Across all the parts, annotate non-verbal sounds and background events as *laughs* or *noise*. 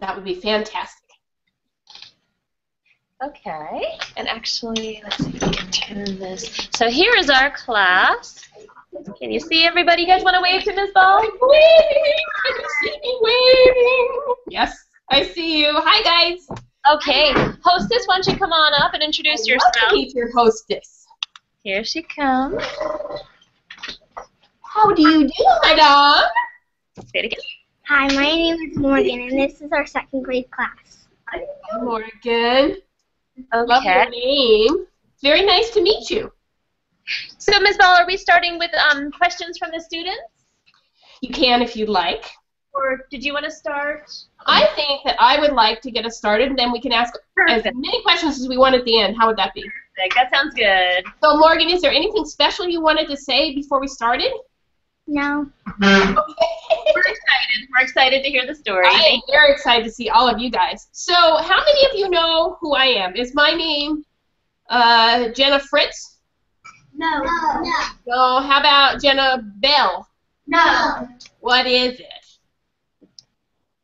That would be fantastic. Okay, and actually, let's see if we can turn this. So here is our class. Can you see everybody? You guys want to wave to Ms. Ball? Waving! Can you see me waving? Yes, I see you. Hi, guys. Okay, hostess, why don't you come on up and introduce I'd love to yourself? meet your hostess. Here she comes. How do you do, madam? Say it again. Hi, my name is Morgan, and this is our second grade class. Hi, Morgan. Love your Okay. name. Very nice to meet you. So, Ms. Ball, are we starting with um, questions from the students? You can if you'd like. Or did you want to start? I think that I would like to get us started, and then we can ask as many questions as we want at the end. How would that be? That sounds good. So, Morgan, is there anything special you wanted to say before we started? No. We're excited. We're excited to hear the story. I am very excited to see all of you guys. So, how many of you know who I am? Is my name uh, Jenna Fritz? No. No. No. How about Jenna Bell? No. What is it?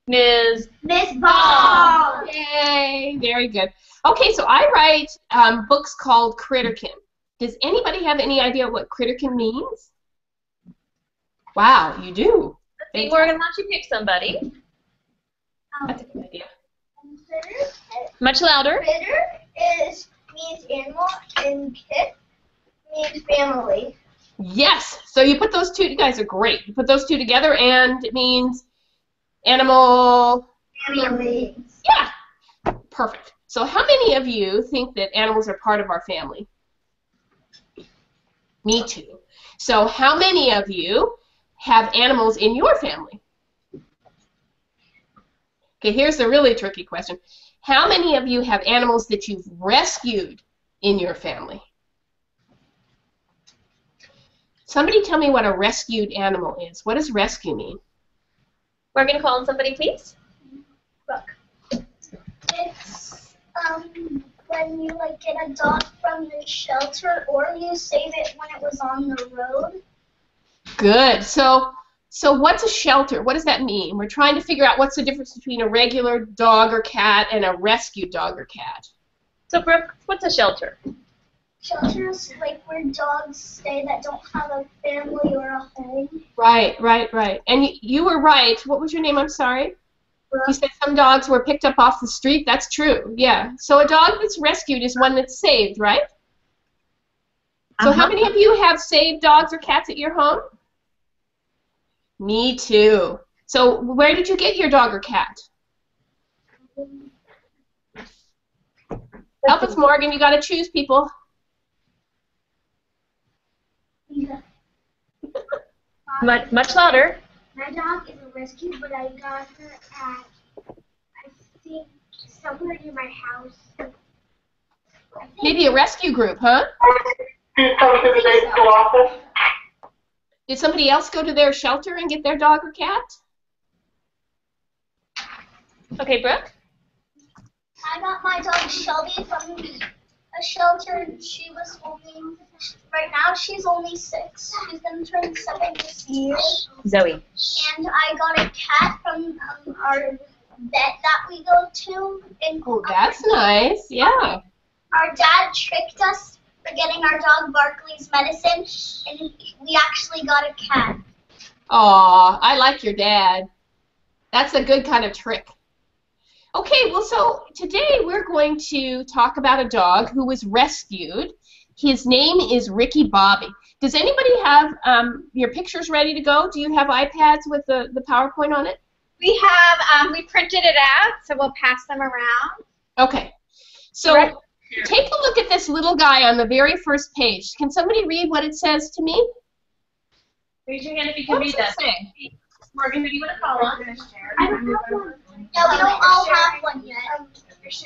Ms. Miss Ball. Yay! Very good. Okay, so I write um, books called Critterkin. Does anybody have any idea what Critterkin means? Wow, you do. Hey, Morgan, why don't you pick somebody? Um, That's a good idea. Much louder. Critter is means animal, and kit means family. Yes. So you put those two. You guys are great. You put those two together, and it means animal. Family. Yeah. Perfect. So how many of you think that animals are part of our family? Me too. So how many of you have animals in your family? Okay, here's the really tricky question. How many of you have animals that you've rescued in your family? Somebody tell me what a rescued animal is. What does rescue mean? Morgan, call on somebody, please. It's um when you like get a dog from the shelter, or you save it when it was on the road. Good. So, so what's a shelter? What does that mean? We're trying to figure out what's the difference between a regular dog or cat and a rescue dog or cat. So, Brooke, what's a shelter? Shelters like where dogs stay that don't have a family or a home. Right, right, right. And you, you were right. What was your name? I'm sorry. You said some dogs were picked up off the street. That's true. Yeah. So a dog that's rescued is one that's saved, right? So how Uh-huh. many of you have saved dogs or cats at your home? Me too. So where did you get your dog or cat? Help us, Morgan. You got to choose people. *laughs* Much, much louder. My dog is a rescue, but I got her at I think somewhere near my house. Maybe a rescue group, huh? Did you come to the next office? Did somebody else go to their shelter and get their dog or cat? Okay, Brooke. I got my dog Shelby from a shelter. and She was only right now she's only six. She's gonna turn seven this year. Zoe. And I got a cat from um, our vet that we go to. And Oh, that's nice. Yeah. our dad tricked us for getting our dog Barkley's medicine, and we actually got a cat. Aw, I like your dad. That's a good kind of trick. Okay, well, so today we're going to talk about a dog who was rescued. His name is Ricky Bobby. Does anybody have um, your pictures ready to go? Do you have iPads with the, the PowerPoint on it? We have, um, we printed it out, so we'll pass them around. Okay. So Right. Take a look at this little guy on the very first page. Can somebody read what it says to me? Raise your hand if you can What's read that. say? Morgan, do you want to call on? I don't have one. Yeah, we don't all have one yet.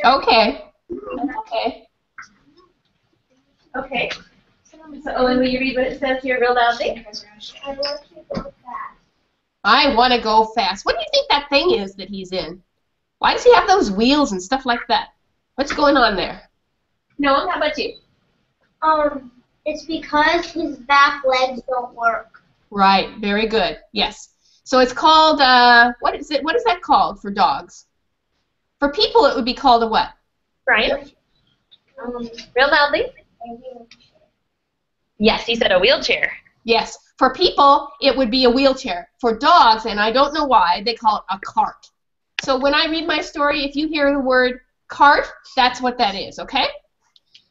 Okay. Okay. Okay. So, Owen, will you read what it says here real loudly? I want to go back. I want to go fast. What do you think that thing is that he's in? Why does he have those wheels and stuff like that? What's going on there? Noah, how about you? Um, it's because his back legs don't work. Right. Very good. Yes. So it's called uh, what is it? What is that called for dogs? For people, it would be called a what? Brian? Um, real loudly. Yes, he said a wheelchair. Yes. For people, it would be a wheelchair. For dogs, and I don't know why, they call it a cart. So when I read my story, if you hear the word cart, that's what that is, okay?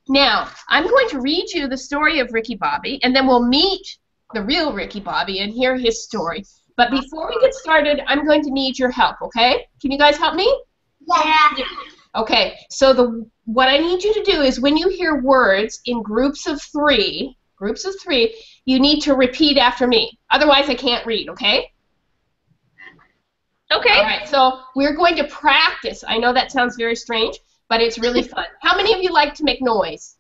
Now, I'm going to read you the story of Ricky Bobby, and then we'll meet the real Ricky Bobby and hear his story. But before we get started, I'm going to need your help, okay? Can you guys help me? Yeah. Okay, so the what I need you to do is when you hear words in groups of three, groups of three, you need to repeat after me. Otherwise, I can't read, okay? Okay. All right, so we're going to practice. I know that sounds very strange, but it's really *laughs* fun. How many of you like to make noise?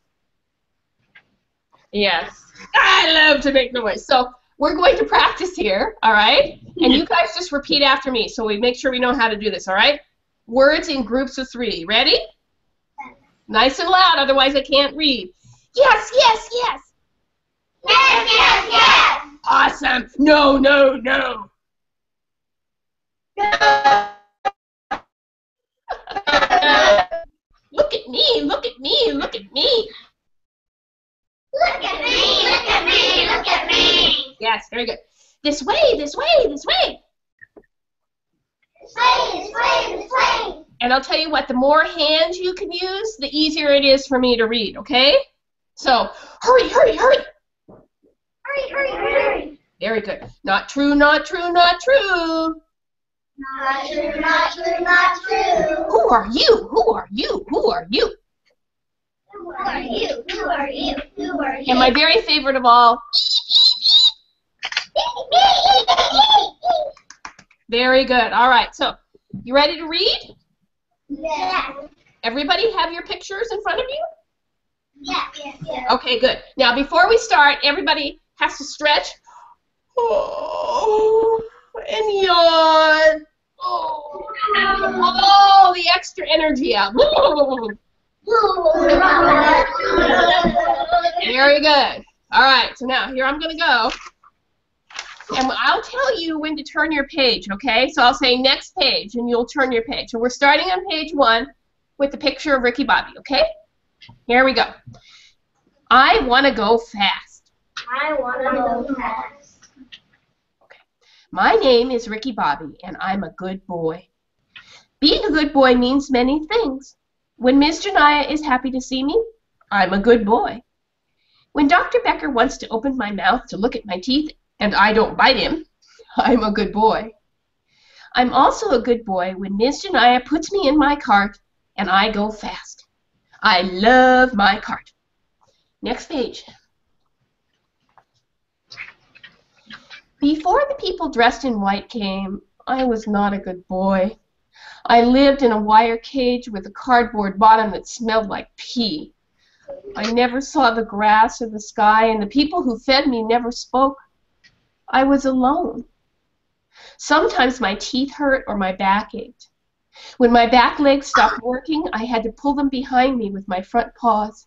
Yes. I love to make noise. So we're going to practice here, all right? And you guys just repeat after me so we make sure we know how to do this, all right? Words in groups of three. Ready? Nice and loud, otherwise I can't read. Yes, yes, yes. Yes, yes, yes. Awesome. No, no, no. *laughs* Look at me, look at me, look at me. Look at me, look at me, look at me. Yes, very good. This way, this way, this way. This way, this way, this way. And I'll tell you what, the more hands you can use, the easier it is for me to read, okay? So, hurry, hurry, hurry. Hurry, hurry, hurry. Very good. Not true, not true, not true. Not true, not true, not true. Who are you? Who are you? Who are you? Who are you? Who are you? Who are you? And my very favorite of all, very good. All right, so you ready to read? Yeah. Everybody have your pictures in front of you? Yeah, yeah, yeah. Okay, good. Now, before we start, everybody has to stretch. Oh, and yawn. Oh, all the extra energy out. Very good. All right, so now here I'm going to go. And I'll tell you when to turn your page, okay? So I'll say next page, and you'll turn your page. So we're starting on page one with the picture of Ricky Bobby, okay? Here we go. I want to go fast. I want to go fast. My name is Ricky Bobby, and I'm a good boy. Being a good boy means many things. When Ms. Janaya is happy to see me, I'm a good boy. When Dr. Becker wants to open my mouth to look at my teeth and I don't bite him, I'm a good boy. I'm also a good boy when Ms. Janaya puts me in my cart and I go fast. I love my cart. Next page. Before the people dressed in white came, I was not a good boy. I lived in a wire cage with a cardboard bottom that smelled like pee. I never saw the grass or the sky, and the people who fed me never spoke. I was alone. Sometimes my teeth hurt or my back ached. When my back legs stopped working, I had to pull them behind me with my front paws.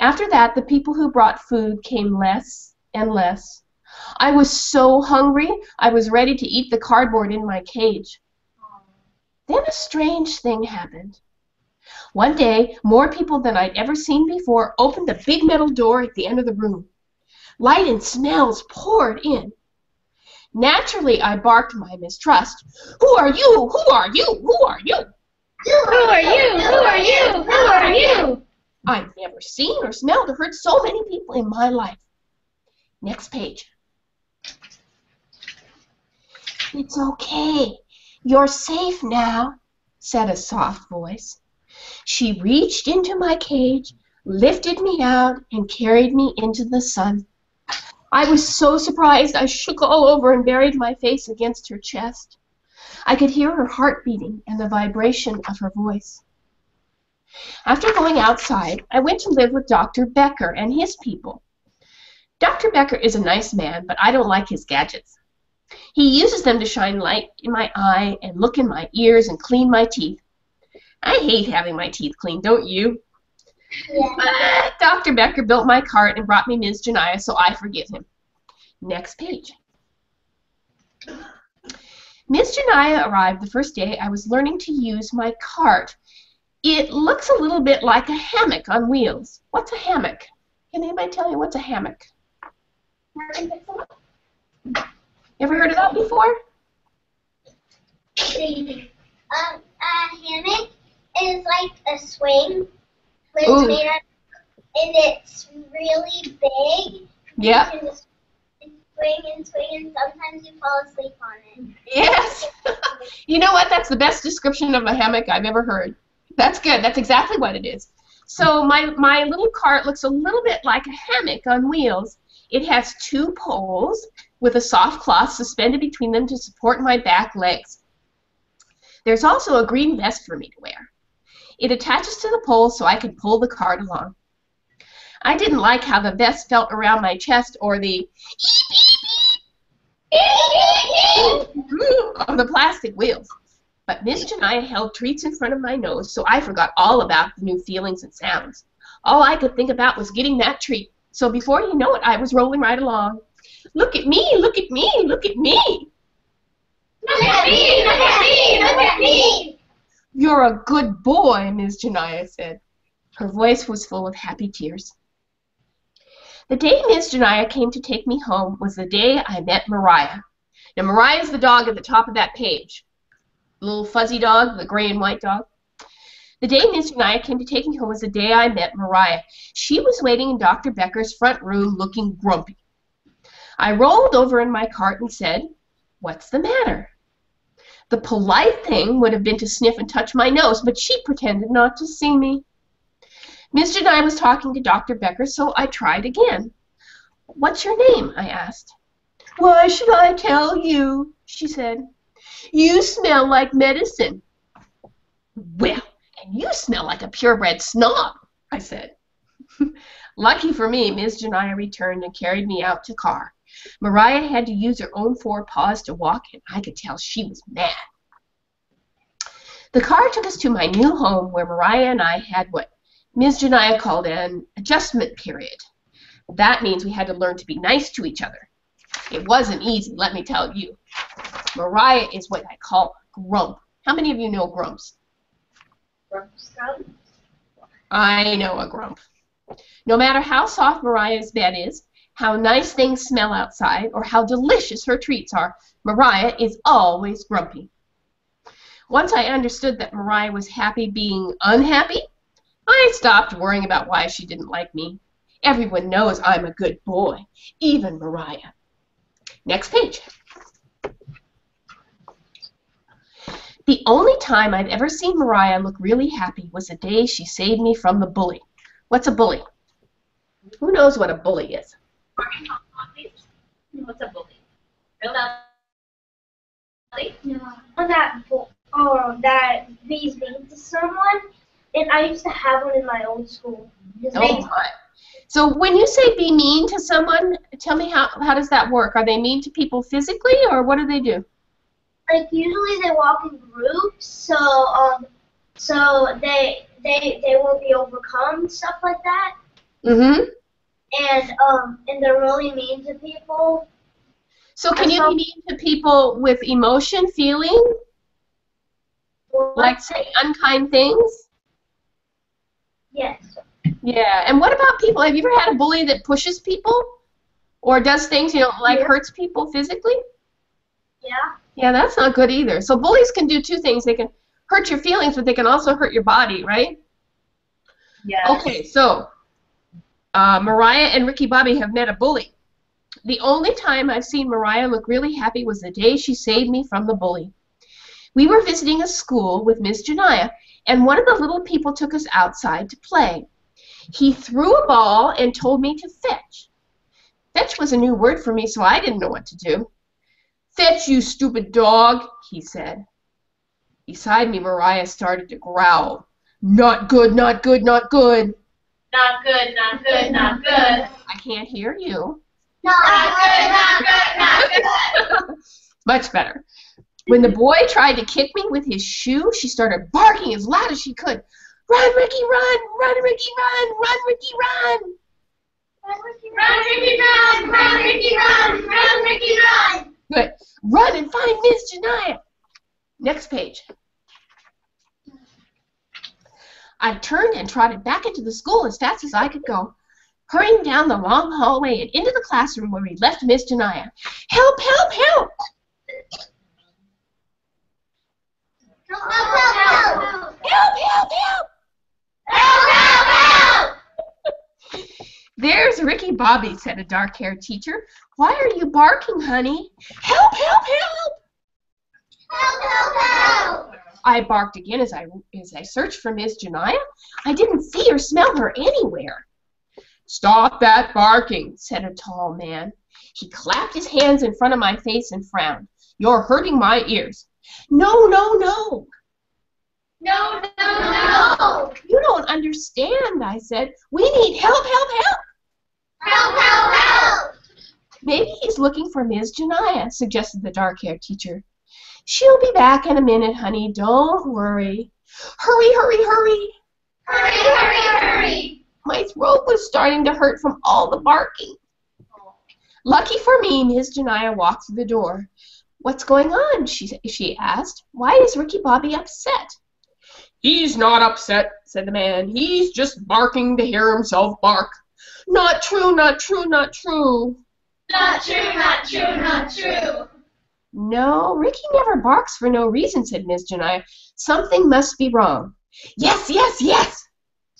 After that, the people who brought food came less and less. I was so hungry, I was ready to eat the cardboard in my cage. Then a strange thing happened. One day, more people than I'd ever seen before opened the big metal door at the end of the room. Light and smells poured in. Naturally, I barked my mistrust. Who are you? Who are you? Who are you? Who are you? Who are you? Who are you? I've never seen or smelled or heard so many people in my life. Next page. It's okay. You're safe now, said a soft voice. She reached into my cage, lifted me out, and carried me into the sun. I was so surprised I shook all over and buried my face against her chest. I could hear her heart beating and the vibration of her voice. After going outside, I went to live with Dr. Becker and his people. Dr. Becker is a nice man, but I don't like his gadgets. He uses them to shine light in my eye and look in my ears and clean my teeth. I hate having my teeth cleaned, don't you? Yeah. *laughs* Dr. Becker built my cart and brought me Ms. Janaya, so I forgive him. Next page. Ms. Janaya arrived the first day I was learning to use my cart. It looks a little bit like a hammock on wheels. What's a hammock? Can anybody tell me what's a hammock? Ever heard of that before? Um, a hammock is like a swing, but it's made out, and it's really big. Yeah. You can swing and swing, and sometimes you fall asleep on it. Yes. *laughs* you know what? That's the best description of a hammock I've ever heard. That's good. That's exactly what it is. So my, my little cart looks a little bit like a hammock on wheels. It has two poles with a soft cloth suspended between them to support my back legs. There's also a green vest for me to wear. It attaches to the pole so I can pull the cart along. I didn't like how the vest felt around my chest or the *laughs* of the plastic wheels. But Miss Janaya held treats in front of my nose, so I forgot all about the new feelings and sounds. All I could think about was getting that treat. So before you know it, I was rolling right along. Look at me, look at me, look at me. Look at me! Look at me! Look at me! You're a good boy, Miss Janaya said. Her voice was full of happy tears. The day Miss Janaya came to take me home was the day I met Mariah. Now, Mariah's the dog at the top of that page. The little fuzzy dog, the gray and white dog. The day Miss Janaya came to take me home was the day I met Mariah. She was waiting in Dr. Becker's front room looking grumpy. I rolled over in my cart and said, What's the matter? The polite thing would have been to sniff and touch my nose, but she pretended not to see me. Mr. Nye was talking to Dr. Becker, so I tried again. What's your name? I asked. Why should I tell you? she said. You smell like medicine. Well, and you smell like a purebred snob, I said. *laughs* Lucky for me, Ms. Janaya returned and carried me out to car. Mariah had to use her own four paws to walk, and I could tell she was mad. The car took us to my new home where Mariah and I had what Ms. Janaya called an adjustment period. That means we had to learn to be nice to each other. It wasn't easy, let me tell you. Mariah is what I call grump. How many of you know grumps? I know a grump. No matter how soft Mariah's bed is, how nice things smell outside, or how delicious her treats are, Mariah is always grumpy. Once I understood that Mariah was happy being unhappy, I stopped worrying about why she didn't like me. Everyone knows I'm a good boy, even Mariah. Next page. The only time I've ever seen Mariah look really happy was the day she saved me from the bully. What's a bully? Who knows what a bully is? What's a bully? Real loud. That, oh, that he's mean to someone, and I used to have one in my old school. His Oh my. So when you say be mean to someone, tell me how how does that work? Are they mean to people physically or what do they do? Like usually they walk in groups, so um, so they they they won't be overcome stuff like that, Mm-hmm. and um, and they're really mean to people. So can you be mean to people with emotion, feeling, like say unkind things? yes, Yeah. And what about people? Have you ever had a bully that pushes people or does things, you know, like Yeah. hurts people physically? Yeah, Yeah, that's not good either. So bullies can do two things. They can hurt your feelings, but they can also hurt your body, right? Yes. Okay, so uh, Mariah and Ricky Bobby have met a bully. The only time I've seen Mariah look really happy was the day she saved me from the bully. We were visiting a school with Miss Janaya, and one of the little people took us outside to play. He threw a ball and told me to fetch. Fetch was a new word for me, so I didn't know what to do. Fetch, you stupid dog, he said. Beside me, Mariah started to growl. Not good, not good, not good. Not good, not good, not good. I can't hear you. not good, not good, not good. *laughs* Much better. When the boy tried to kick me with his shoe, she started barking as loud as she could. Run, Ricky, run! Run, Ricky, run! Run, Ricky, run! Run, Ricky, run, run, run, Ricky, run, run, Ricky, run. Good. Run and find Miss Janaya. Next page. I turned and trotted back into the school as fast as I could go, hurrying down the long hallway and into the classroom where we left Miss Janaya. Help, help, help! Help, help, help! Help, help, help! Help, help, help! *laughs* There's Ricky Bobby, said a dark haired teacher. Why are you barking, honey? Help, help, help! Help, help, help! I barked again as I as I searched for Miss Janaya. I didn't see or smell her anywhere. Stop that barking, said a tall man. He clapped his hands in front of my face and frowned. You're hurting my ears. No, no, no. No, no, no! You don't understand, I said. We need help, help, help. Help, help, help! Maybe he's looking for Miss Janaya, suggested the dark-haired teacher. She'll be back in a minute, honey. Don't worry. Hurry, hurry, hurry. Hurry, hurry, hurry! My throat was starting to hurt from all the barking. Lucky for me, Miss Janaya walked through the door. What's going on? she, she asked. Why is Ricky Bobby upset? He's not upset, said the man. He's just barking to hear himself bark. Not true, not true, not true. Not true, not true, not true! No, Ricky never barks for no reason, said Miss Janaya. Something must be wrong. Yes, yes, yes!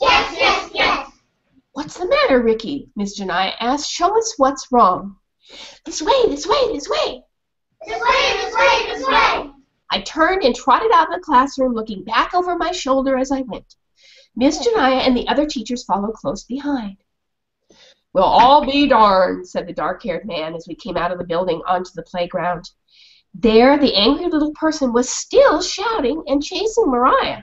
Yes, yes, yes! What's the matter, Ricky? Miss Janaya asked. Show us what's wrong. This way, this way, this way. This way, this way, this way! I turned and trotted out of the classroom, looking back over my shoulder as I went. Miss Janaya and the other teachers followed close behind. We'll all be darned, said the dark-haired man as we came out of the building onto the playground. There, the angry little person was still shouting and chasing Mariah.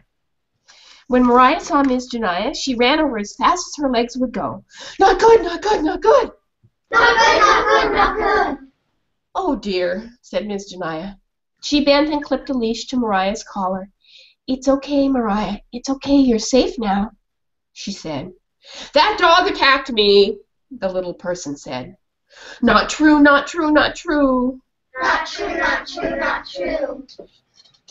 When Mariah saw Miss Janaya, she ran over as fast as her legs would go. Not good, not good, not good. Not good, not good, not good! Oh dear, said Miss Janaya. She bent and clipped a leash to Mariah's collar. It's okay, Mariah. It's okay. You're safe now, she said. That dog attacked me, the little person said. Not true, not true, not true. Not true, not true, not true!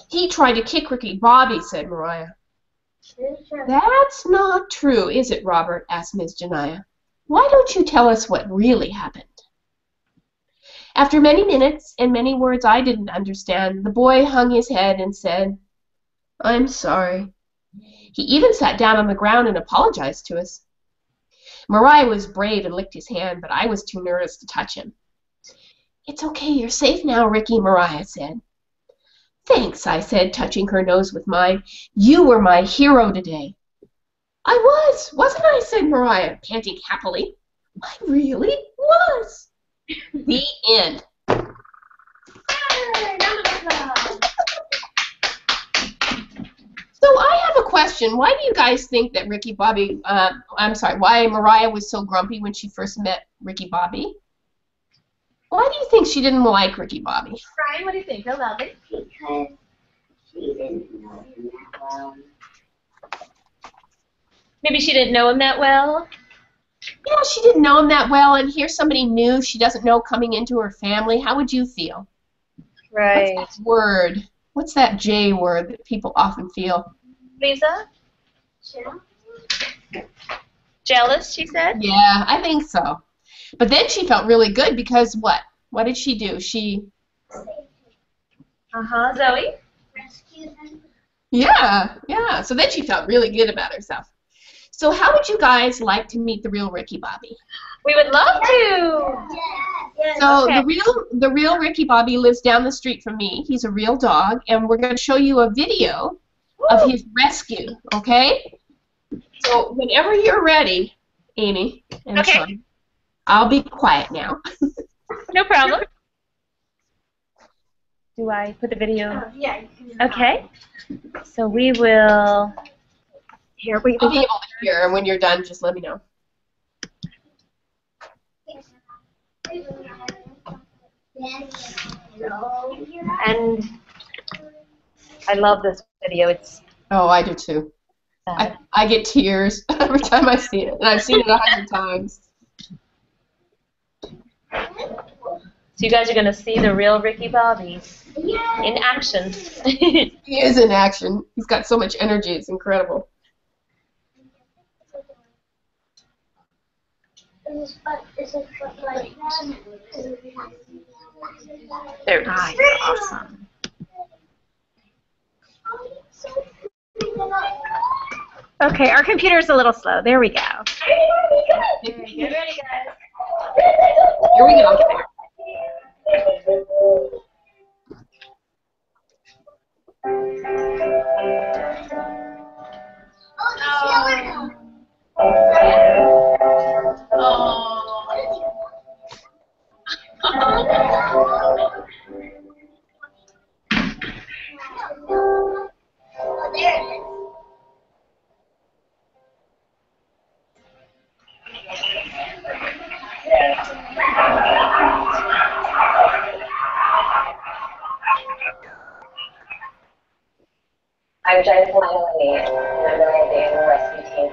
He tried to kick Ricky Bobby, said Mariah. True, true. That's not true, is it, Robert? asked Miss Janaya. Why don't you tell us what really happened? After many minutes and many words I didn't understand, the boy hung his head and said, I'm sorry. He even sat down on the ground and apologized to us. Mariah was brave and licked his hand, but I was too nervous to touch him. It's okay, you're safe now, Ricky, Mariah said. Thanks, I said, touching her nose with mine. You were my hero today. I was, wasn't I? said Mariah, panting happily. I really was. *laughs* The end. So I have a question. Why do you guys think that Ricky Bobby, uh, I'm sorry, why Mariah was so grumpy when she first met Ricky Bobby? Why do you think she didn't like Ricky Bobby? Brian, what do you think? Go loudly. Because she didn't know him that well. Maybe she didn't know him that well. Yeah, she didn't know him that well, and here's somebody new she doesn't know coming into her family. How would you feel? Right. What's that word? What's that J word that people often feel? Lisa? Yeah. Jealous, she said? Yeah, I think so. But then she felt really good because what? What did she do? She, Uh-huh. Zoe? Rescued him. yeah, yeah. So then she felt really good about herself. So how would you guys like to meet the real Ricky Bobby? We would love to. Yes. So Okay. the real the real Ricky Bobby lives down the street from me. He's a real dog, and we're going to show you a video of his rescue. Okay? So whenever you're ready, Amy and Okay. Sean, I'll be quiet now. *laughs* No problem. Do I put the video? Oh, yeah, Okay. So we will. Here we I'll be go. able to hear, and when you're done, just let me know. And I love this video. It's. Oh, I do too. Uh, I, I get tears *laughs* every time I see it, and I've seen it a hundred times. So you guys are gonna see the real Ricky Bobby Yeah. in action. *laughs* He is in action. He's got so much energy. It's incredible. Is it but is it but like that? there. You're awesome. Okay, our computer's a little slow. There we go. Get ready, guys. Here we go. Oh, Oh, *laughs* I'm Jennifer Maloney, and I'm the animal rescue team.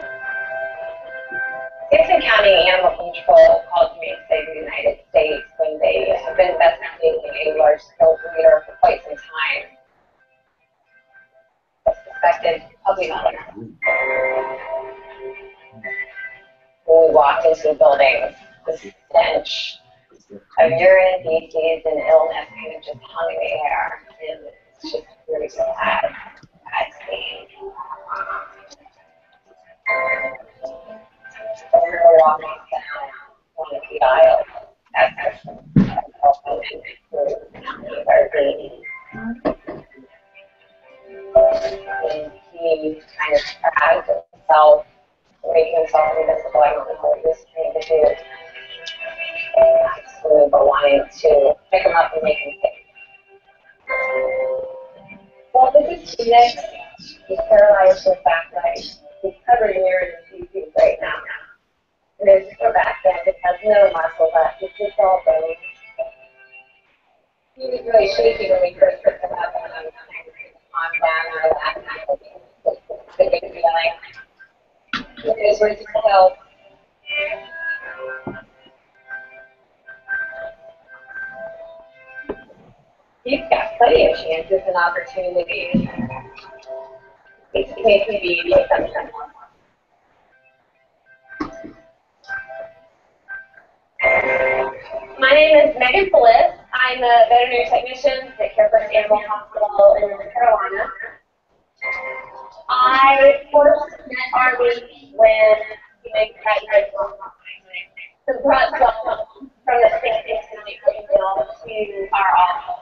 Gibson County Animal Control called me to save the United States when they have been investigating a large-scale breeder for quite some time. Suspected puppy mother. When we walked into the building, the stench of urine, feces, and illness kind of just hung in the air, and it's just really sad. I So we were walking down one of the aisles. Actually our baby. And he kind of dragged himself, making himself invisible. I don't know was trying to do. Absolutely, but wanting to pick him up and make him safe. Well, this is Phoenix. He's paralyzed with back leg. He's covered in urine and feces right now. His upper back bend it has no muscle left. It's just all bone. He was really shaky when we first picked him up and I was trying to calm down and relax. The good feeling. It is worth your help. He's got plenty of chances and opportunities. It's making me the assumption. My name is Megan Phillips. I'm a veterinary technician at CareFirst Animal Hospital in North Carolina. I first met Arby when he made great the brought from the state institute to our office.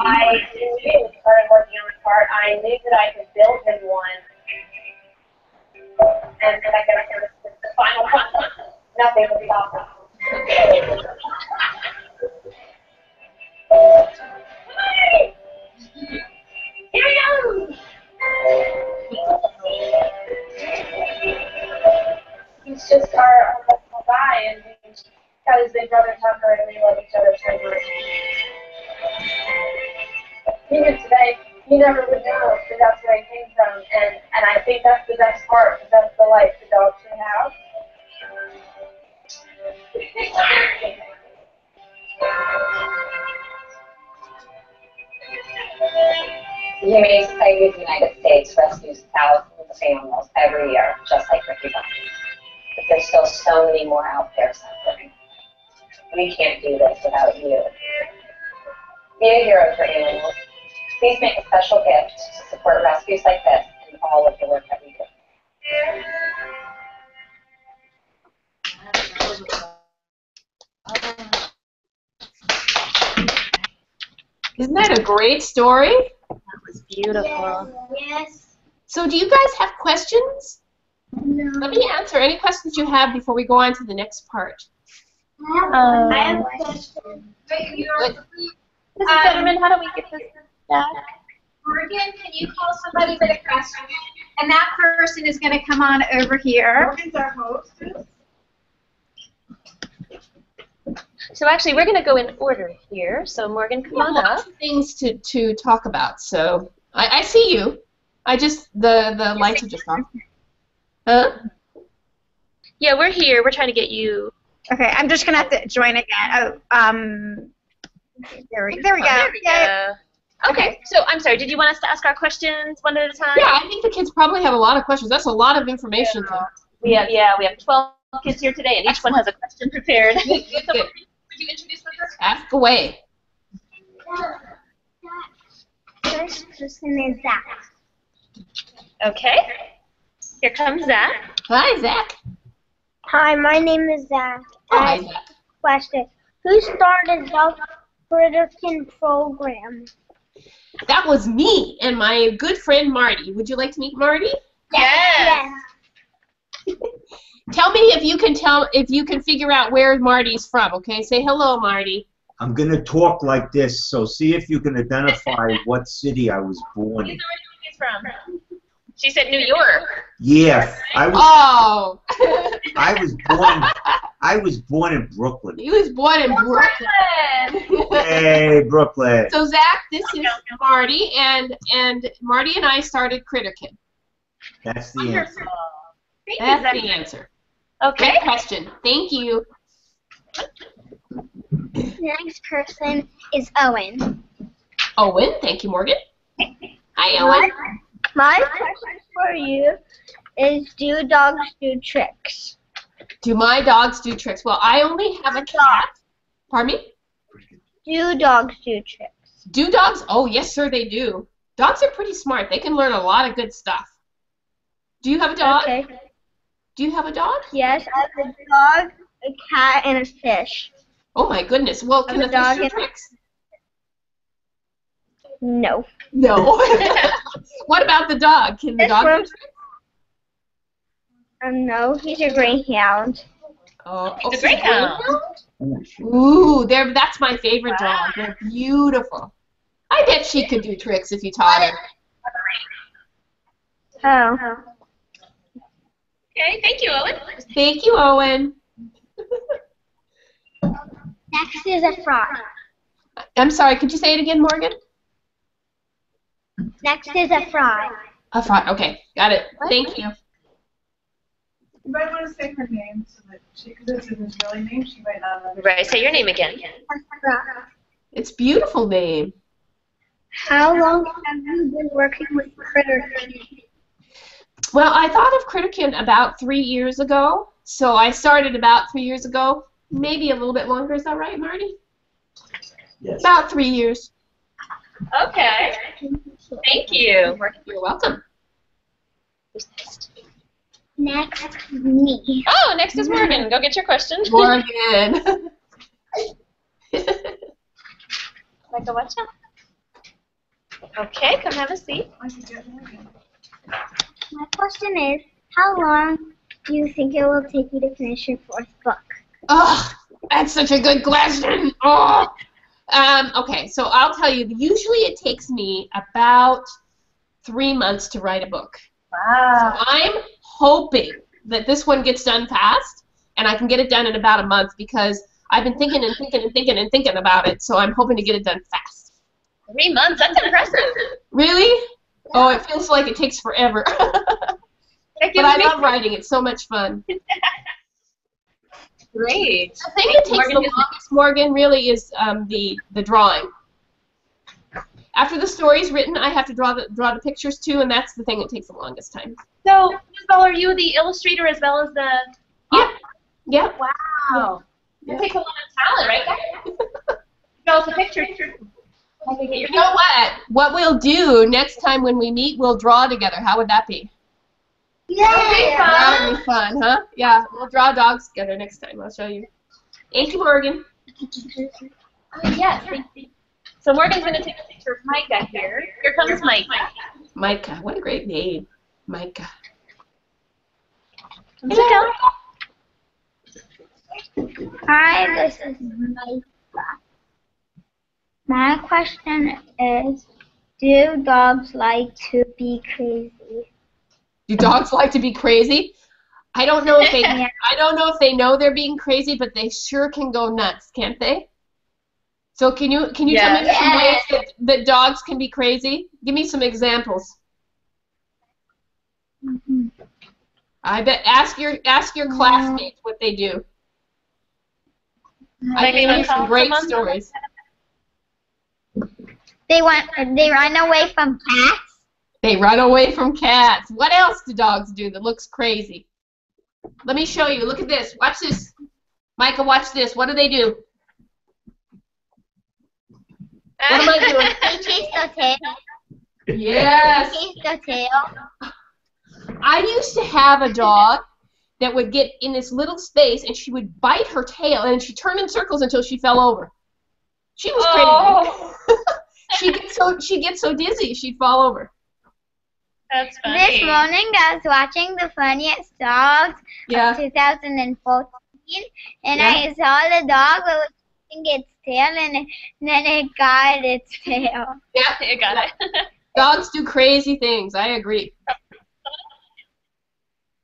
I knew, started working on the part, I knew that I could build him one. And then I got to the, the final one, nothing would stop us. He! He's just our, local guy, and his big brother Tucker, and we love each other so much. Even today, you never would know that that's where he came from, and, and I think that's the best part, because that's the life the dog should have. The Humane Society of the United States rescues thousands of animals every year, just like Ricky Bobby. But there's still so many more out there suffering. We can't do this without you. Be a hero for animals. Please make a special gift to support rescues like this and all of the work that we do. Isn't that a great story? That was beautiful. Yes. So, do you guys have questions? No. Let me answer any questions you have before we go on to the next part. Um, I have a question. Wait, you're Good. Mrs. Fetterman, how do we get this back? Morgan, can you call somebody with a question? And that person is going to come on over here. Morgan's our host. So actually, we're going to go in order here. So Morgan, come on lots up. of things to, to talk about. So, I, I see you. I just, the, the lights are just off. Huh? Yeah, we're here. We're trying to get you Okay, I'm just gonna have to join again. Oh, um, there we, there we go. There we Yay. go. Okay, so I'm sorry. Did you want us to ask our questions one at a time? Yeah, I think the kids probably have a lot of questions. That's a lot of information. to- We have yeah, we have 12 kids here today, and each one has a question prepared. *laughs* Good, good, So good. Would you introduce them first? Ask away. First person is Zach. Okay. Here comes Zach. Hi, Zach. Hi, my name is Zach. Hi, Zach. question: Who started the British program? That was me and my good friend Marty. Would you like to meet Marty? Yes. *laughs* Tell me if you can tell if you can figure out where Marty's from. Okay, say hello, Marty. I'm gonna talk like this, so see if you can identify *laughs* what city I was born in. she's from. She said New York. Yeah, I was Oh, I was born I was born in Brooklyn. he was born in Brooklyn. Hey, Brooklyn. so Zach, this is Marty, and and Marty and I started Critterkin. That's the answer. Wonderful. Thank That's Zach. the answer. Okay. Great question. Thank you. The next person is Owen. Owen, thank you, Morgan. Hi, Owen. My question for you is: Do dogs do tricks? Do my dogs do tricks? Well, I only have a cat. Pardon me? Do dogs do tricks? Do dogs? Oh, yes, sir, they do. Dogs are pretty smart. They can learn a lot of good stuff. Do you have a dog? Okay. Do you have a dog? Yes, I have a dog, a cat, and a fish. Oh my goodness. Well, can I the have a fish do tricks? No. No. *laughs* *laughs* what about the dog? Can the This dog do tricks? Um, no, he's a greyhound. Oh, It's a oh, greyhound. Ooh, shit. Ooh, they're, that's my favorite dog. They're beautiful. I bet she could do tricks if you taught her. Oh. Okay. Thank you, Owen. Thank you, Owen. *laughs* Next is a frog. I'm sorry, could you say it again, Morgan? Next is a frog. A frog. Okay, got it. Thank you. You might want to say her name so that she, because this is his really name, she might not understand. Right. Say your name again. It's a beautiful name. How long have you been working with Critterkin? Well, I thought of Critterkin about three years ago. So I started about three years ago. Maybe a little bit longer. Is that right, Marty? Yes. About three years. Okay. Thank you. You're welcome. Next, me. Oh, next is Morgan. Go get your question. *laughs* Morgan. Like to watch out. Okay, come have a seat. I could get Morgan. My question is, how long do you think it will take you to finish your fourth book? oh, that's such a good question. Oh. Um, okay, so I'll tell you. Usually it takes me about three months to write a book. Wow. So I'm hoping that this one gets done fast and I can get it done in about a month because I've been thinking and thinking and thinking and thinking about it, so I'm hoping to get it done fast. Three months. That's impressive. Really? Oh, it feels like it takes forever. *laughs* but I love writing. It's so much fun. *laughs* great. The thing that takes Morgan, the longest, Morgan, really is um, the the drawing. After the story's written, I have to draw the draw the pictures too, and that's the thing that takes the longest time. So, Ms. Ball, are you the illustrator as well as the? Yep. Yep. Wow. That takes a lot of talent, right? us a picture. You know what? What we'll do next time when we meet, we'll draw together. How would that be? Okay, fun. That would be fun, huh? Yeah, we'll draw dogs together next time. I'll show you. Oh, thank you, Morgan. Oh, yes. So Morgan's going to take a picture of Micah here. Here comes Mike. Micah. What a great name. Micah. Come sit down. Hi, this is Micah. My question is, do dogs like to be crazy? Do dogs like to be crazy? I don't know if they *laughs* I don't know if they know they're being crazy, but they sure can go nuts, can't they? So can you can you tell me Yes. some ways that, that dogs can be crazy? Give me some examples. Mm-hmm. I bet ask your ask your classmates what they do. I Maybe can tell you some great someone? stories. They want. They run away from cats. They run away from cats. What else do dogs do that looks crazy? Let me show you. Look at this. Watch this. Micah, watch this. What do they do? *laughs* What am I doing? They chase the tail. Yes. They chase the tail. *laughs* I used to have a dog that would get in this little space and she would bite her tail and she'd turn in circles until she fell over. She was Oh. crazy. *laughs* she gets so she gets so dizzy she'd fall over. That's funny. This morning I was watching the funniest dogs Yeah. of 2014, and Yeah. I saw the dog that was chasing its tail, and, it, and then it got its tail. *laughs* Yeah. You got it. *laughs* Dogs do crazy things. I agree.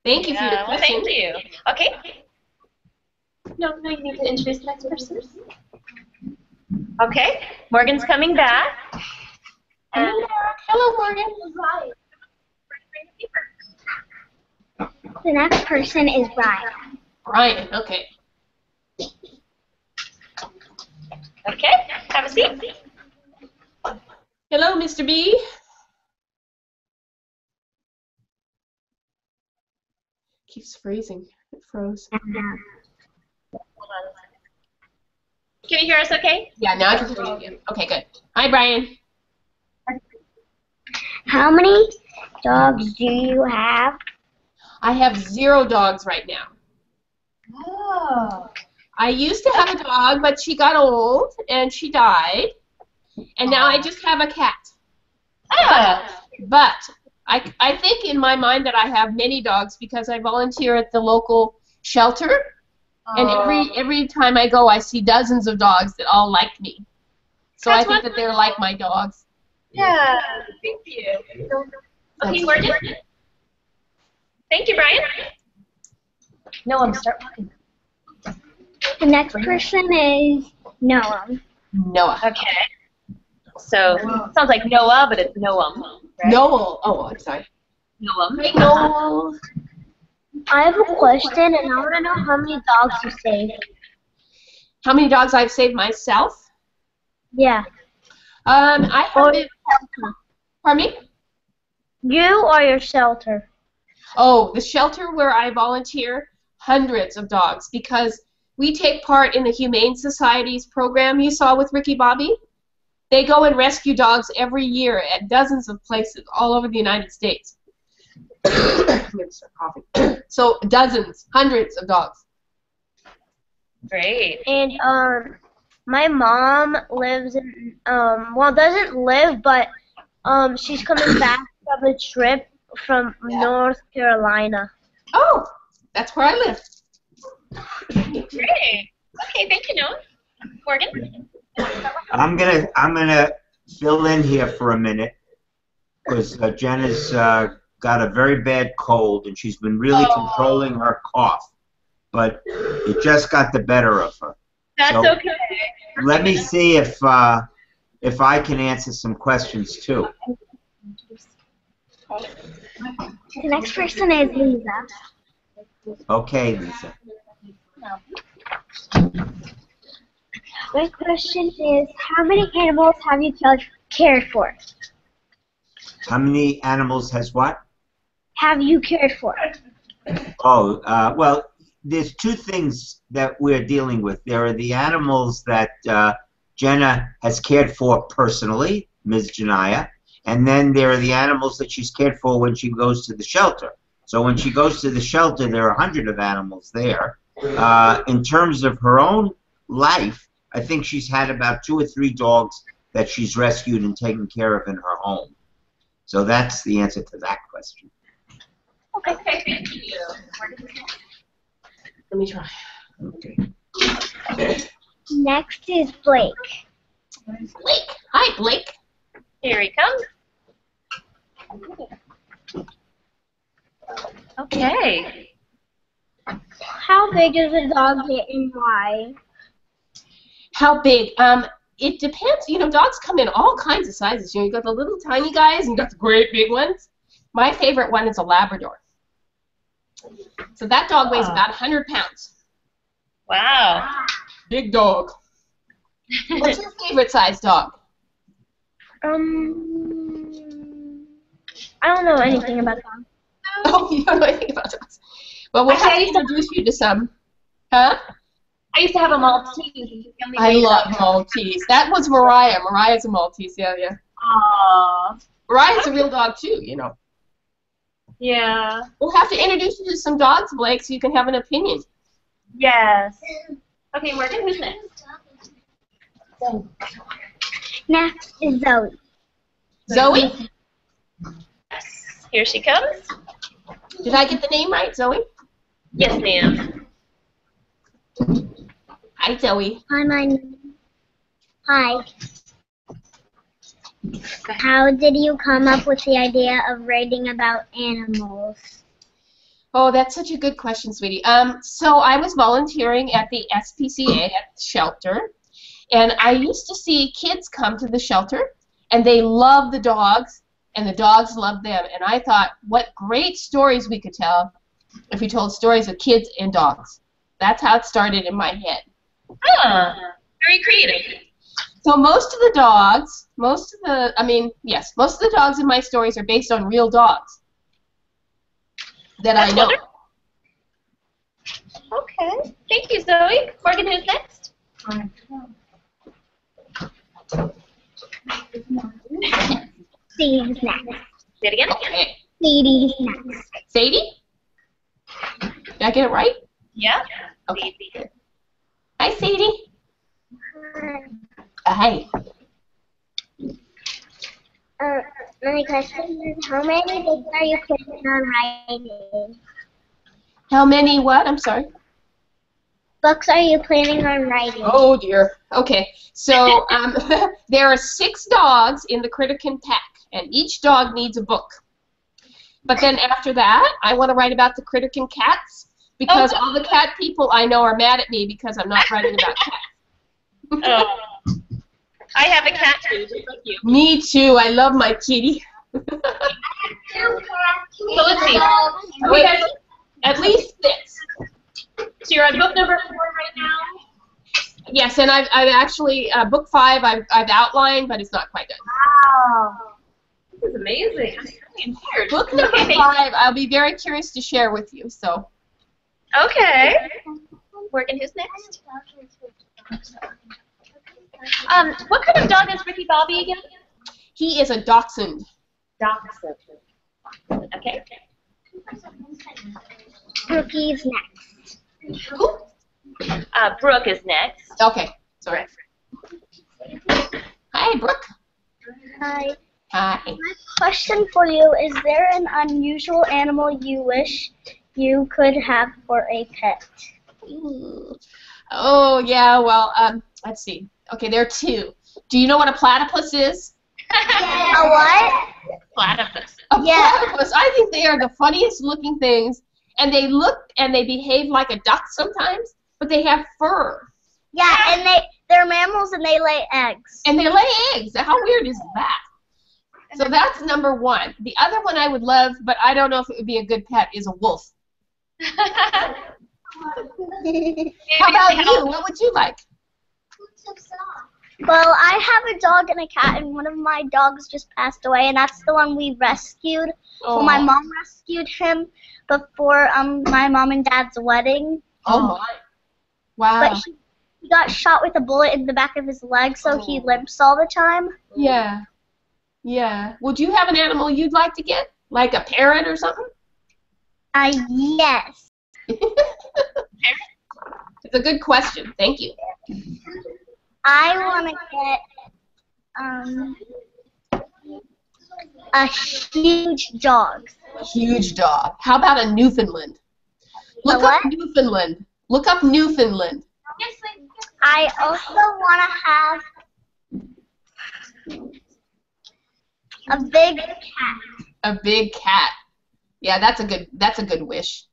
Thank you for your Yeah, well, question. thank you. Okay. No, no, you need to introduce the next person. Okay, Morgan's coming back. And Hello, Morgan. The next person is Brian. Brian. Okay. Okay, have a seat. Hello, Mr. B. Keeps freezing. It froze. Uh-huh. Hold on. Can you hear us okay? Yeah, now I can hear you. Okay, good. Hi, Brian. How many dogs do you have? I have zero dogs right now. Oh. I used to have a dog, but she got old and she died. And now I just have a cat. Ah, But I, I think in my mind that I have many dogs because I volunteer at the local shelter. And every every time I go, I see dozens of dogs that all like me. So I think that they're like my dogs. yeah, thank you. Okay, Morgan. Thank you, Brian. No, I'm start walking. The next person is Noah. Noah. Okay. So, sounds like Noah, but it's Noam. Right? Noel. Oh, I'm sorry. Noam. Hey, Noel. I have a question, and I want to know how many dogs you saved. How many dogs I've saved myself? Yeah. Um, I have been. Pardon me? You or your shelter? Oh, the shelter where I volunteer, hundreds of dogs because we take part in the Humane Society's program you saw with Ricky Bobby. They go and rescue dogs every year at dozens of places all over the United States. I'm gonna start coughing. so dozens, hundreds of dogs. Great. And um, my mom lives in um, well, doesn't live, but um, she's coming back from a trip from North Carolina. Oh, that's where I live. Great. Okay, thank you, Noah. Morgan? I'm gonna I'm gonna fill in here for a minute because uh, Jena's uh, got a very bad cold and she's been really Oh. controlling her cough, but it just got the better of her. That's So- okay. Let me see if uh, if I can answer some questions too. The next person is Lisa. Okay, Lisa. My question is, how many animals have you cared- cared for? How many animals has what? Have you cared for? Oh, uh, well, there's two things that we're dealing with. There are the animals that uh, Jena has cared for personally, Ms. Janaya, and then there are the animals that she's cared for when she goes to the shelter. So when she goes to the shelter, there are a hundred of animals there. Uh, in terms of her own life, I think she's had about two or three dogs that she's rescued and taken care of in her home. So that's the answer to that question. Okay, thank you. Let me try. Okay. Next is Blake. Blake. Hi, Blake. Here he comes. Okay. How big does a dog get and why? How big? Um, it depends. You know, dogs come in all kinds of sizes. You know, you got the little tiny guys and you got the great big ones. My favorite one is a Labrador. So that dog weighs Ah. about 100 pounds. Wow. Big dog. What's your favorite size dog? Um, I don't know anything about them. *laughs* Oh, you don't know anything about dogs. Well, we'll Actually, have I to used to- introduce you to some. Huh? I used to have a Maltese. I love Maltese. That was Mariah. Mariah's a Maltese. Yeah, yeah. Aw. Mariah's a real dog too. You know. Yeah. We'll have to introduce you to some dogs, Blake, so you can have an opinion. Yes. Okay, Morgan, who's next? Next is Zoe. Zoe. Yes. Here she comes. Did I get the name right, Zoe? Yes, ma'am. Hi, Zoe. Hi, my Hi. How did you come up with the idea of writing about animals? Oh, that's such a good question, sweetie. Um, so I was volunteering at the SPCA at the shelter, and I used to see kids come to the shelter, and they love the dogs, and the dogs love them. And I thought, what great stories we could tell if we told stories of kids and dogs. That's how it started in my head. Ah, very creative. So most of the dogs, most of the, I mean, yes, most of the dogs in my stories are based on real dogs that That's I know. wonderful. Okay. Thank you, Zoe. Morgan, who's next? Sadie's next. Say it again. Okay. Sadie's next. Sadie? Did I get it right? Yeah. Okay. Hi, Sadie. Uh, hi. Uh, my question is, how many books are you planning on writing? How many what? I'm sorry. Books are you planning on writing? Oh dear. Okay. So um, *laughs* there are six dogs in the CritterKin pack, and each dog needs a book. But then after that, I want to write about the CritterKin cats because Oh. all the cat people I know are mad at me because I'm not writing about cats. *laughs* Oh. I have a cat too, just like you. Me too. I love my kitty. *laughs* So let's see. Wait, at least six. So you're on book number four right now. Yes, and I've, I've actually uh, book five I've, I've outlined, but it's not quite done. Wow. This is amazing. I'm really. Book number Okay. five, I'll be very curious to share with you. So Okay. Morgan, who's next? Um, what kind of dog is Ricky Bobby again? he is a dachshund. Dachshund. Okay. Brookie's next. Who? Uh, Brooke is next. Okay, sorry. Hi, Brooke. Hi. Hi. My question for you is there an unusual animal you wish you could have for a pet? Ooh. Oh yeah, well, um, let's see. Okay, there are two. Do you know what a platypus is? A what? Platypus. A Yeah. platypus. I think they are the funniest looking things, and they look and they behave like a duck sometimes, but they have fur Yeah, and they they're mammals and they lay eggs. and they lay eggs. How weird is that? So that's number one. The other one I would love, but I don't know if it would be a good pet, is a wolf. *laughs* How about you? What would you like? Well, I have a dog and a cat, and one of my dogs just passed away, and that's the one we rescued. Well, my mom rescued him before um my mom and dad's wedding, Oh my. Wow. but he, he got shot with a bullet in the back of his leg, so he limps all the time. Yeah. Yeah. Would you have an animal you'd like to get? Like a parrot or something? Uh, yes. *laughs* It's a good question. Thank you. I want to get um a huge dog. Huge dog. How about a Newfoundland? Look A up what? Newfoundland. Look up Newfoundland. I also want to have a big cat. A big cat. Yeah, that's a good that's a good wish.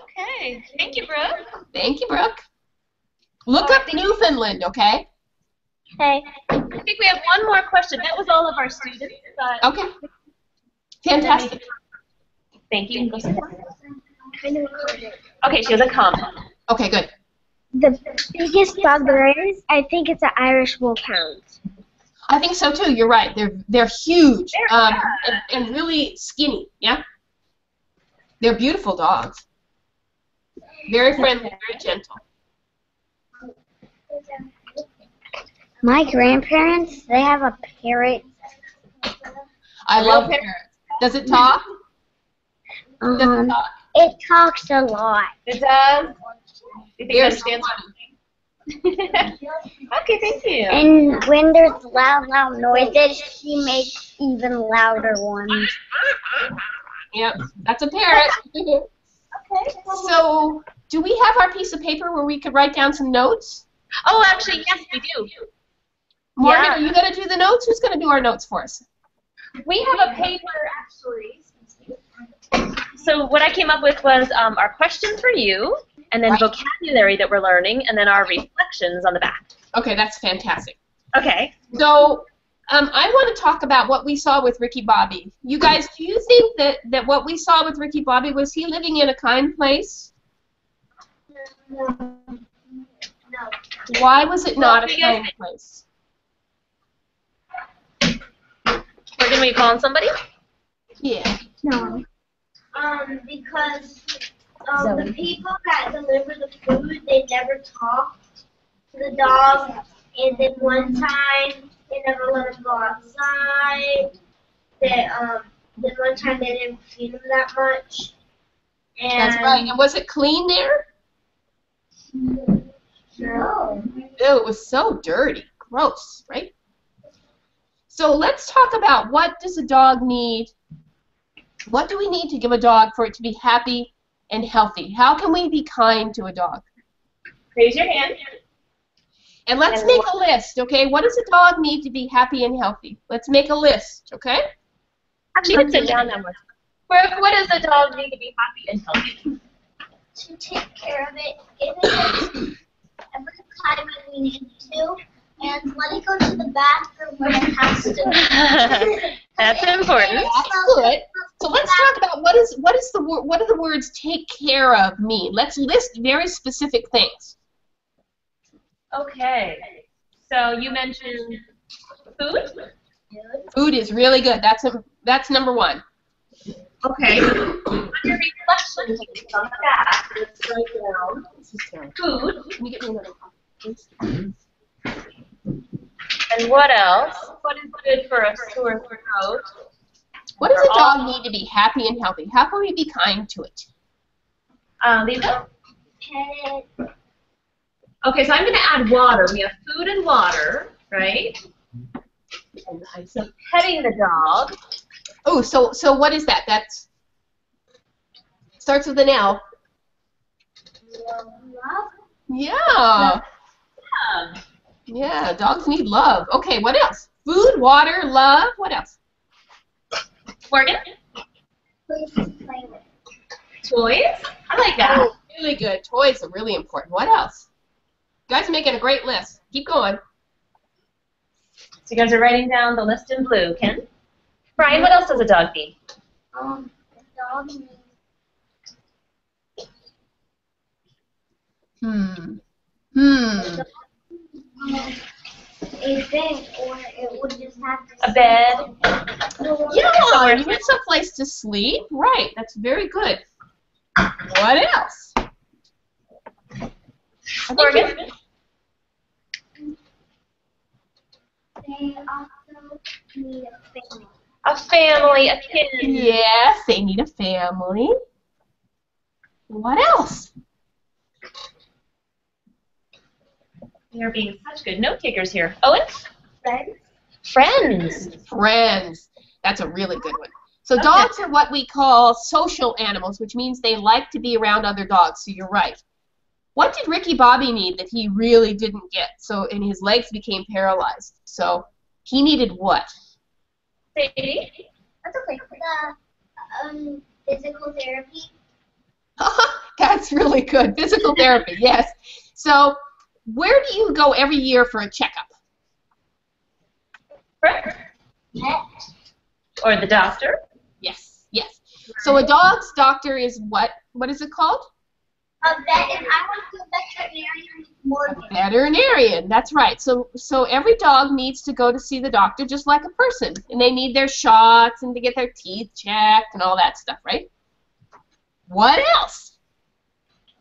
Okay. Thank you, Brooke. Thank you, Brooke. Look up Newfoundland, okay? Okay. I think we have one more question. That was all of our students. But Okay. Fantastic. Thank you. You can go sit down. Okay, she has a comment. Okay, good. the biggest dog there is, I think it's an Irish Wolfhound. I think so too. You're right. They're they're huge They're um, and, and really skinny. Yeah. They're beautiful dogs. Very friendly, very gentle. My grandparents, they have a parrot. I love parrots. Does it talk? Does it Um, talk? it talks a lot. It does. You think They're that so stands funny. *laughs* Okay, thank you. And when there's loud, loud noises, she makes even louder ones. Yep, that's a parrot. *laughs* okay. so, do we have our piece of paper where we could write down some notes? Oh, actually, yes, we do. Morgan, Yeah. are you going to do the notes? Who's going to do our notes for us? We have a paper, actually. So what I came up with was um, our question for you, and then Right. vocabulary that we're learning, and then our reflections on the back. Okay, that's fantastic. Okay. So, um, I want to talk about what we saw with Ricky Bobby. You guys, do you think that, that what we saw with Ricky Bobby was he living in a kind place? No. Why was it not a do you guys kind think? Place? We're going to be calling somebody? Yeah. No. Um, because um, the people that deliver the food, they never talked to the dog. And then one time, they never let him go outside. They, um, then one time they didn't feed him that much. And That's right. And was it clean there? No. Ew, it was so dirty. Gross, right? So let's talk about what does a dog need? What do we need to give a dog for it to be happy and healthy? How can we be kind to a dog? Raise your hand. And let's And make a list, okay? What does a dog need to be happy and healthy? Let's make a list, okay? She can sit down now. Martha. What does a dog need to be happy and healthy? to take care of it, give it every time we need to, and let it go to the bathroom when it has to. That's important. That's good. So let's talk about what is what is the wor- what do the words take care of mean? Let's list very specific things. Okay. So you mentioned food? Food is really good. That's a, that's number one. Okay. Under reflections on the back, down food. Can you get me another cup, please? And what else? What is good for a sore throat? What does a dog need to be happy and healthy? How can we be kind to it? Um, Lisa? Pet it. Okay, so I'm going to add water. We have food and water, right? So petting the dog. Oh, so so what is that? That starts with an L. Love. Yeah. Yeah, dogs need love. Okay, what else? Food, water, love. What else? Morgan? Please play with. Toys? I like that. Oh, really good. Toys are really important. What else? You guys are making a great list. Keep going. So you guys are writing down the list in blue, Ken? Brian, what else does a dog need? Um, the dog needs Hmm. Hmm. A bed, or it would just have to A bed? Yeah, you need some place to sleep. Right. That's very good. What else? Morgan? They also need a family. A family, a kid. Yes, they need a family. What else? You're being such good note takers here. Owen? Friends. Friends. Friends. That's a really good one. So dogs are what we call social animals, which means they like to be around other dogs. So you're right. What did Ricky Bobby need that he really didn't get? So and his legs became paralyzed. So he needed what? Sadie? That's okay. The um physical therapy. *laughs* That's really good. Physical therapy, yes. So where do you go every year for a checkup? Brooke? Or the doctor? Yes, yes. So a dog's doctor is what? What is it called? A vet, and I want to veterinarian more than Veterinarian. That's right. So so every dog needs to go to see the doctor just like a person, and they need their shots and to get their teeth checked and all that stuff, right? What else?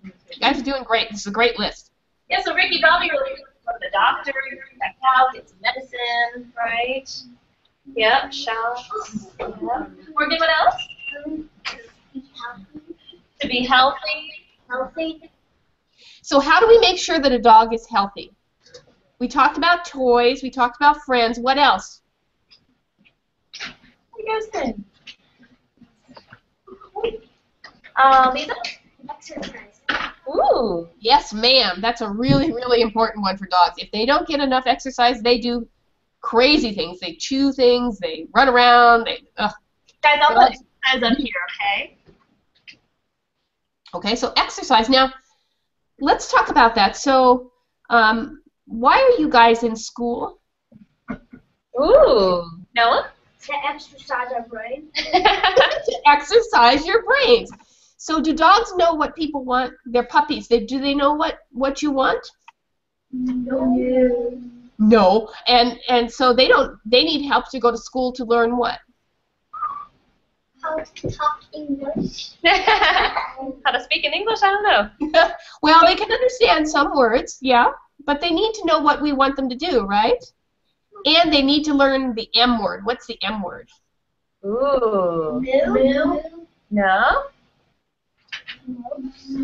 You guys are doing great. This is a great list. Yeah, so Ricky Bobby will go to the doctor, check out, get some medicine, right? Yep, shots. Yep. Morgan, what else? To be healthy. healthy. So how do we make sure that a dog is healthy? We talked about toys. We talked about friends. What else? What do you guys think? Um, Lisa? Exercise. Ooh. Yes, ma'am. That's a really, really important one for dogs. If they don't get enough exercise, they do crazy things. They chew things. They run around. They. Ugh. Guys, I'll put exercise up here, okay? Okay, so exercise. Now, let's talk about that. So, um, why are you guys in school? Ooh. Noah? To exercise our brains. *laughs* to exercise your brains. So, do dogs know what people want? They're puppies. They do they know what what you want? No. No, and and so they don't. They need help to go to school to learn what? How to talk English. *laughs* How to speak in English? I don't know. *laughs* well, they can understand some words, yeah, but they need to know what we want them to do, right? And they need to learn the M word. What's the M word? Ooh. Moo. No?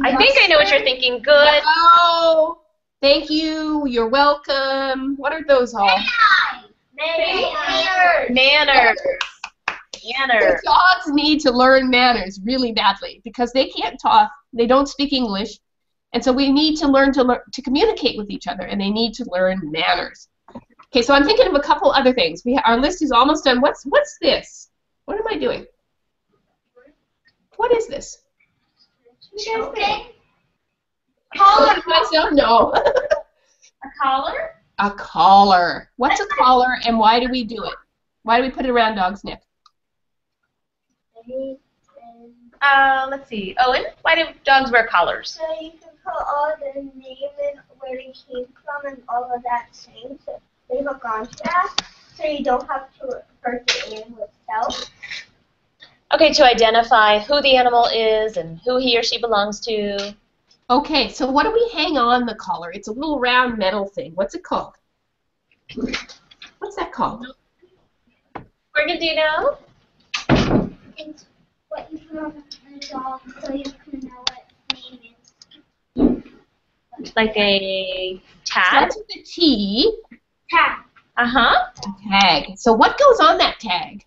I think I know what you're thinking. Good. Oh, thank you. You're welcome. What are those all? Manners. Manners. Manners. Dogs need to learn manners really badly because they can't talk. They don't speak English, and so we need to learn to learn to communicate with each other, and they need to learn manners. Okay, so I'm thinking of a couple other things. We our list is almost done. What's what's this? What am I doing? What is this? Okay. Collar. You guys don't *laughs* know. A collar? a collar. What's a collar, and why do we do it? Why do we put it around dogs' neck? Uh, let's see. Owen, why do dogs wear collars? So you can put all the name and where they came from and all of that same. So they have a contrast, so you don't have to hurt the animal itself. Okay, to identify who the animal is and who he or she belongs to. Okay, so what do we hang on the collar? It's a little round metal thing. What's it called? What's that called? Morgan, do you know? It's what you put on the dog so you can know what name is. Like a tag? Starts with a T. Tag. Uh huh. Tag. So what goes on that tag?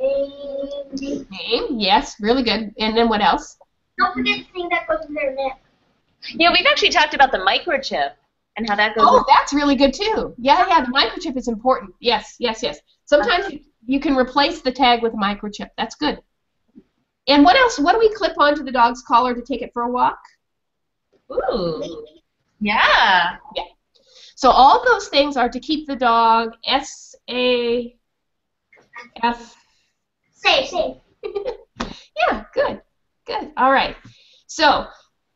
Name. Name. Yes, really good. And then what else? Don't forget the thing that goes in their neck. Yeah, we've actually talked about the microchip and how that goes. Oh, that's really good too. Yeah, yeah, the microchip is important. Yes, yes, yes. Sometimes you, you can replace the tag with a microchip. That's good. And what else? What do we clip onto the dog's collar to take it for a walk? Ooh. Yeah. So all those things are to keep the dog S A F. Safe. Safe. *laughs* yeah, good, good. All right. So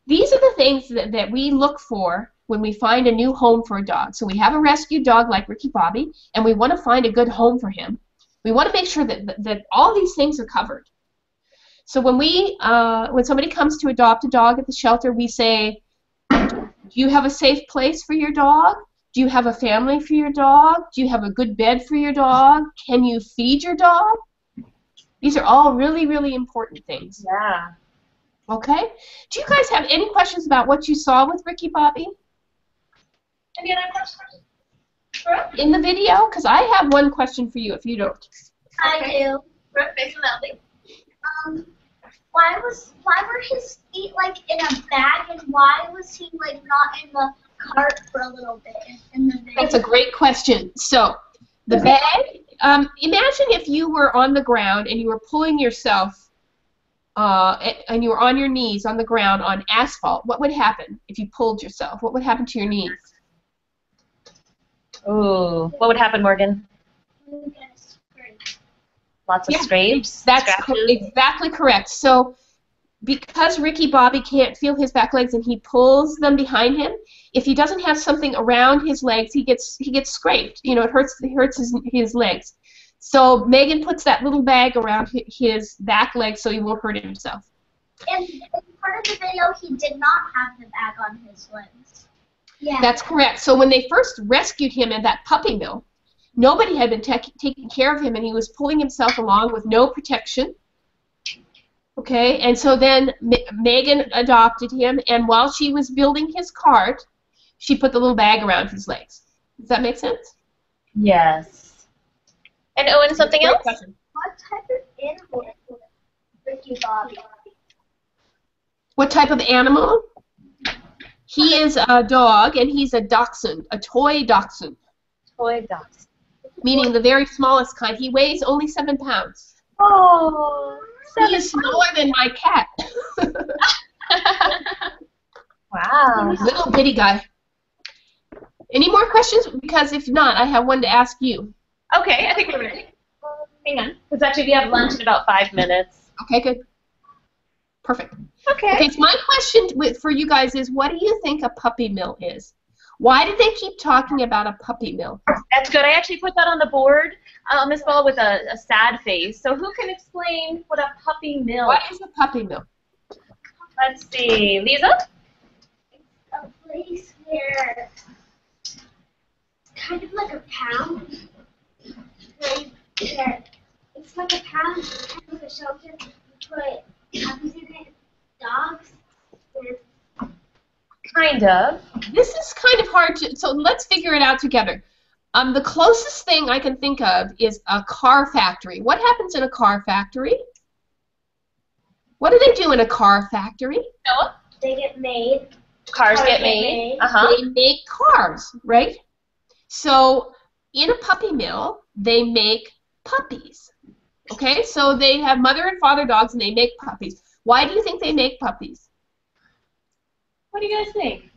these are the things that, that we look for when we find a new home for a dog. So we have a rescue dog like Ricky Bobby, and we want to find a good home for him. We want to make sure that, that, that all these things are covered. So when we uh, when somebody comes to adopt a dog at the shelter, we say, "Do you have a safe place for your dog? Do you have a family for your dog? Do you have a good bed for your dog? Can you feed your dog?" These are all really, really important things. Yeah. Okay? Do you guys have any questions about what you saw with Ricky Bobby Any other questions? in the video? Because I have one question for you if you don't. I do. Them loudly. Um, why was why were his feet like in a bag and why was he like not in the cart for a little bit in the video? That's a great question. So, the bag, um, imagine if you were on the ground and you were pulling yourself uh, and you were on your knees on the ground on asphalt. What would happen if you pulled yourself? What would happen to your knees? Ooh. What would happen, Morgan? Lots of Yeah. scrapes. That's co- exactly correct. So because Ricky Bobby can't feel his back legs and he pulls them behind him, if he doesn't have something around his legs, he gets he gets scraped. You know, it hurts it hurts his his legs. So Megan puts that little bag around his back leg so he won't hurt himself. In, in part of the video, he did not have the bag on his legs. Yeah. That's correct. So when they first rescued him at that puppy mill, nobody had been taking care of him, and he was pulling himself along with no protection. Okay, and so then M- Megan adopted him, and while she was building his cart, she put the little bag around his legs. Does that make sense? Yes. And Owen, something else? question. What type of animal is Ricky Bobby? What type of animal? He is a dog, and he's a dachshund, a toy dachshund, Toy dachshund. meaning the very smallest kind. He weighs only seven pounds. Oh, He is smaller than my cat. *laughs* wow. Little bitty guy. Any more questions? Because if not, I have one to ask you. Okay, I think we're ready. Hang on, because actually we have lunch in about five minutes. Okay, good. Perfect. Okay. Okay, so my question with, for you guys is, what do you think a puppy mill is? Why did they keep talking about a puppy mill? That's good. I actually put that on the board, uh, Miss Ball, with a, a sad face. So who can explain what a puppy mill? What is a puppy mill? Let's see, Lisa. It's a place where it's kind of like a pound. Where, where it's like a pound, kind of like a shelter. You put puppies in it, dogs, and Kind of. This is kind of hard to, so let's figure it out together. Um, the closest thing I can think of is a car factory. What happens in a car factory? What do they do in a car factory? Noah. they get made. Cars Cars get get made. made. Uh huh. They make cars, right? So in a puppy mill, they make puppies. Okay, so they have mother and father dogs and they make puppies. Why do you think they make puppies? What do you guys think?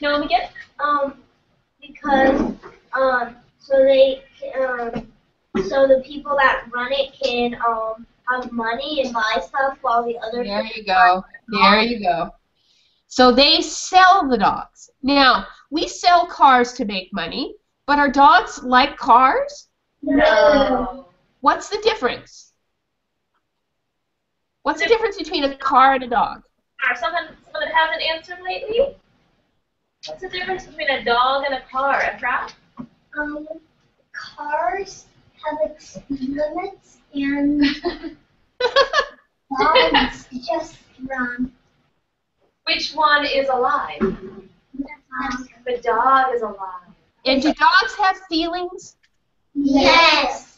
Noah McGinn? Um, because um, so they um, so the people that run it can um have money and buy stuff while the other There you go. There you go. So they sell the dogs. Now, we sell cars to make money, but are dogs like cars? No. What's the difference? What's the difference between a car and a dog? Or someone, someone that hasn't answered lately? What's the difference between a dog and a car? A rat? Um, cars have like speed limits and *laughs* dogs just run. Which one is alive? The dog is alive. And do dogs have feelings? Yes.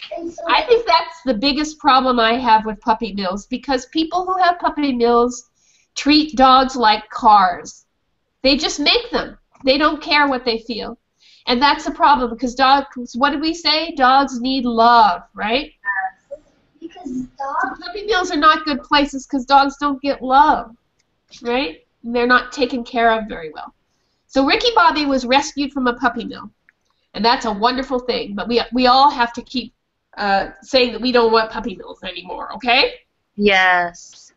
I think that's the biggest problem I have with puppy mills because people who have puppy mills treat dogs like cars. They just make them. They don't care what they feel. And that's the problem because dogs, what did we say? Dogs need love, right? because dogs Puppy mills are not good places because dogs don't get love, right? And they're not taken care of very well. So Ricky Bobby was rescued from a puppy mill, and that's a wonderful thing. But we we all have to keep uh, saying that we don't want puppy mills anymore, okay? Yes.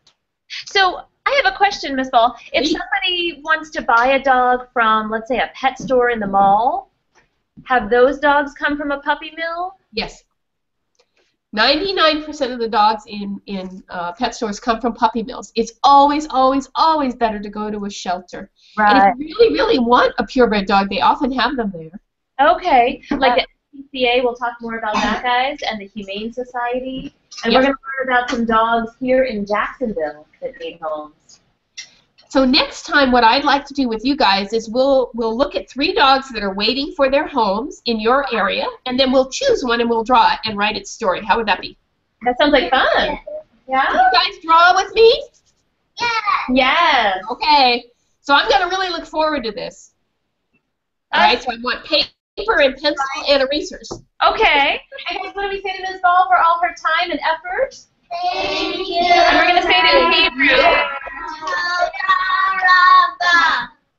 So I have a question, Miss Ball. If somebody wants to buy a dog from, let's say, a pet store in the mall, have those dogs come from a puppy mill? Yes. 99% of the dogs in, in uh, pet stores come from puppy mills. It's always, always, always better to go to a shelter. And if you really, really want a purebred dog, they often have them there. Okay. Like the PCA, we'll talk more about that, guys, and the Humane Society. And Yep. we're going to learn about some dogs here in Jacksonville that need homes. So next time, what I'd like to do with you guys is we'll we'll look at three dogs that are waiting for their homes in your area, and then we'll choose one and we'll draw it and write its story. How would that be? That sounds like fun. Yeah? You guys draw with me? yeah. Yes. Okay. So I'm going to really look forward to this. All right. So I want paper and pencil and erasers. Okay. And guys, what do we say to Ms. Ball for all her time and effort? Thank you. And we're going to say it in Hebrew.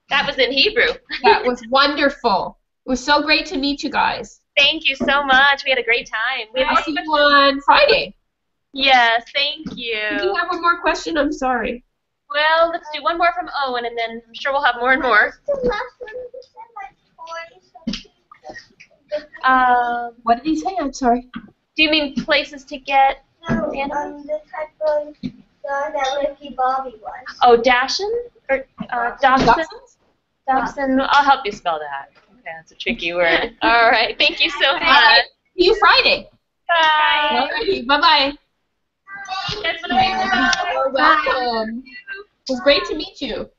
That was in Hebrew. That was wonderful. It was so great to meet you guys. Thank you so much. We had a great time. We have I'll see you on Friday. Yes, thank you. Do you have one more question? I'm sorry. Well, let's do one more from Owen, and then I'm sure we'll have more and more. The last one you said like toys. Um, What did he say? I'm sorry. do you mean places to get? No, Animals? um, the type of dog that Ricky Bobby was. Oh, Dashin or uh, Dachshund? Dachshunds? Dachshund. I'll help you spell that. Okay, that's a tricky word. All right. Thank you so much. See you Friday. Bye. Alrighty, bye-bye. That's what I You're welcome. It was great to meet you.